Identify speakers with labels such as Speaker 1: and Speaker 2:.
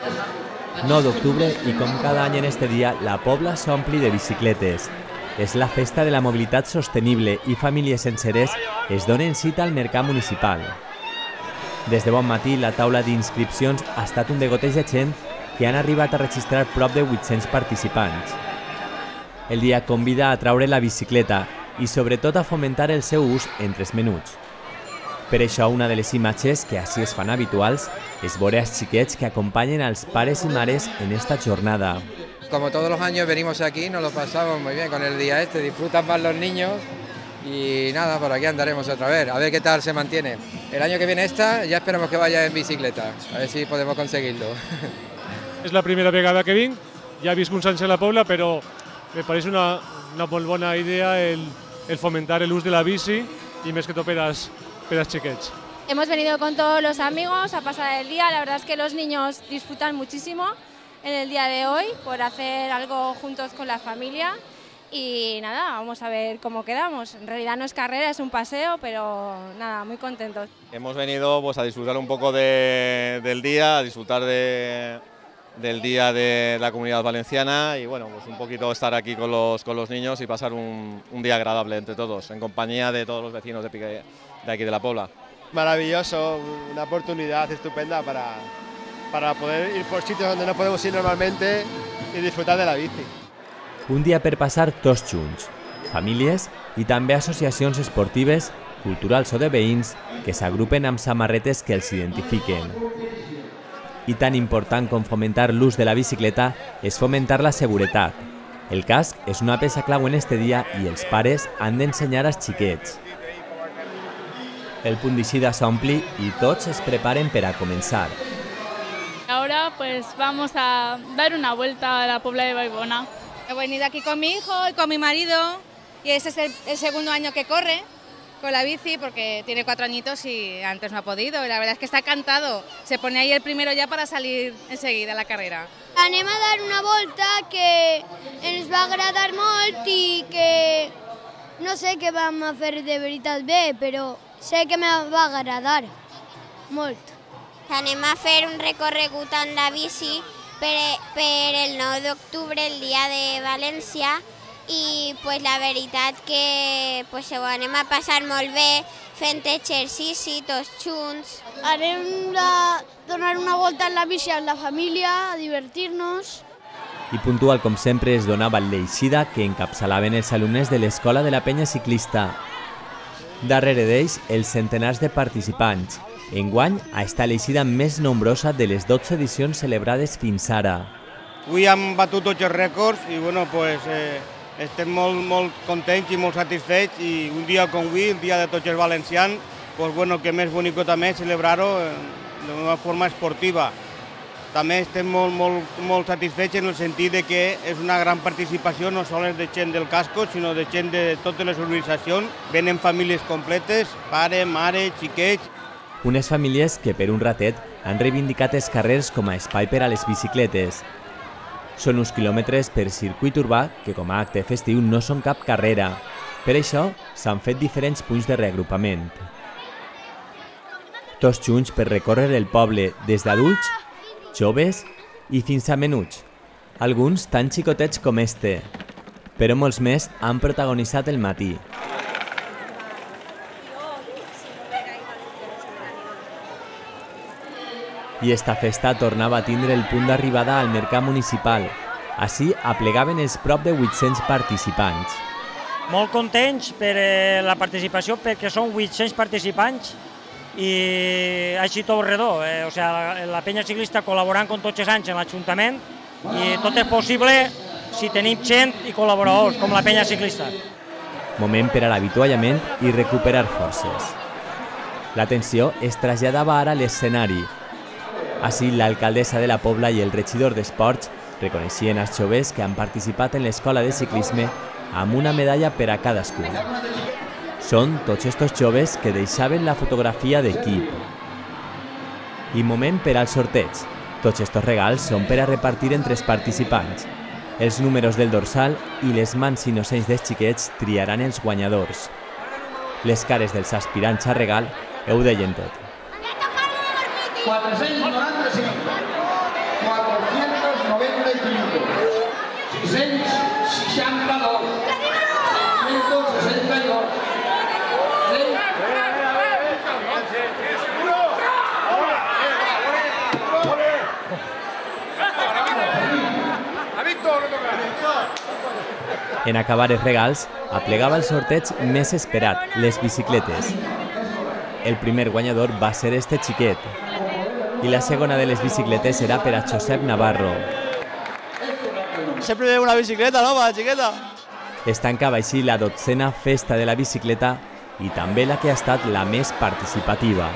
Speaker 1: 9 d'octubre i com cada any en este dia, la Pobla s'ompli de bicicletes. És la festa de la mobilitat sostenible i famílies senceres es donen cita al mercat municipal. Des de bon matí, la taula d'inscripcions ha estat un degoteig de gent que han arribat a registrar prop de 800 participants. El dia convida a traure la bicicleta i sobretot a fomentar el seu ús entre els menuts. Per això, una de les imatges que així es fan habituals és veure els xiquets que acompanyen als pares i mares en esta jornada.
Speaker 2: Como todos los años venimos aquí, nos lo pasamos muy bien con el día este, disfrutan más los niños y nada, por aquí andaremos otra vez, a ver qué tal se mantiene. El año que viene esta ya esperamos que vaya en bicicleta, a ver si podemos conseguirlo.
Speaker 3: És la primera vegada que vinc, ja he vist un sense la Pobla, però me pareix una, una molt bona idea el, el fomentar l'ús de la bici i més que tot per als,
Speaker 4: Hemos venido con todos los amigos a pasar el día. La verdad es que los niños disfrutan muchísimo en el día de hoy por hacer algo juntos con la familia. Y nada, vamos a ver cómo quedamos. En realidad no es carrera, es un paseo, pero nada, muy contentos.
Speaker 5: Hemos venido pues, a disfrutar un poco de- del día, a disfrutar de- del día de la comunidad valenciana y bueno, pues un poquito estar aquí con los, con los niños y pasar un, un día agradable entre todos, en compañía de todos los vecinos de, Pique- de aquí de la Pobla.
Speaker 6: maravilloso, una oportunidad estupenda para, para poder ir por sitios donde no podemos ir normalmente y disfrutar de la bici.
Speaker 1: Un dia per passar tots junts, famílies i també associacions esportives, culturals o de veïns que s'agrupen amb samarretes que els identifiquen. I tan important com fomentar l'ús de la bicicleta és fomentar la seguretat. El casc és una peça clau en este dia i els pares han d'ensenyar als xiquets. El punt d'eixida s'ompli i tots es preparen per a començar.
Speaker 7: Ahora pues vamos a dar una vuelta a la Pobla de Baibona.
Speaker 8: He venido aquí con mi hijo y con mi marido y ese es el, el segundo año que corre con la bici porque tiene cuatro añitos y antes no ha podido y la verdad es que está cantado. Se pone ahí el primero ya para salir enseguida a la carrera.
Speaker 9: Anem a dar una volta que ens va agradar molt i que no sé què vam a fer de veritat bé, però sé que me va agradar molt.
Speaker 10: Anem a fer un recorregut amb la bici per, per el 9 d'octubre, el dia de València, i pues, la veritat que pues, ho anem a passar molt bé fent exercici tots junts.
Speaker 9: Anem a donar una volta en la bici amb la família, a divertir-nos.
Speaker 1: I puntual com sempre es donava l'eixida que encapçalaven els alumnes de l'escola de la penya ciclista. Darrere d'ells, els centenars de participants. Enguany, ha estat l'eixida més nombrosa de les 12 edicions celebrades fins ara.
Speaker 11: Avui hem batut tots els rècords i bueno, pues, eh, estem molt, molt contents i molt satisfets i un dia com avui, el dia de tots els valencians, pues, bueno, que més bonic també celebrar-ho eh, d'una forma esportiva. També estem molt, molt, molt satisfets en el sentit de que és una gran participació no sols de gent del casco, sinó de gent de totes les organitzacions. Venen famílies completes, pare, mare, xiquets,
Speaker 1: Unes famílies que per un ratet han reivindicat els carrers com a espai per a les bicicletes. Són uns quilòmetres per circuit urbà que com a acte festiu no són cap carrera. Per això s'han fet diferents punts de reagrupament. Tots junts per recórrer el poble, des d'adults, joves i fins a menuts. Alguns tan xicotets com este, però molts més han protagonitzat el matí. I esta festa tornava a tindre el punt d'arribada al mercat municipal. Així aplegaven els prop de 800 participants.
Speaker 12: Molt contents per eh, la participació perquè són 800 participants i així tot redó. Eh? O sigui, la, la penya ciclista col·laborant com tots els anys en l'Ajuntament i tot és possible si tenim gent i col·laboradors com la penya ciclista.
Speaker 1: Moment per a l'avituallament i recuperar forces. L'atenció es traslladava ara a l'escenari, així, l'alcaldessa de la Pobla i el regidor d'Esports reconeixien els joves que han participat en l'escola de ciclisme amb una medalla per a cadascun. Són tots estos joves que deixaven la fotografia d'equip. I moment per al sorteig. Tots estos regals són per a repartir entre els participants. Els números del dorsal i les mans innocents dels xiquets triaran els guanyadors. Les cares dels aspirants a regal ho deien tot.
Speaker 13: 495, 495, 662, 662, 100.
Speaker 1: En acabar els regals, aplegava el sorteig més esperat, les bicicletes. El primer guanyador va ser este xiquet, i la segona de les bicicletes serà per a Josep Navarro.
Speaker 13: Sempre ve una bicicleta, no, para la xiqueta?
Speaker 1: Es tancava així la dotzena festa de la bicicleta i també la que ha estat la més participativa.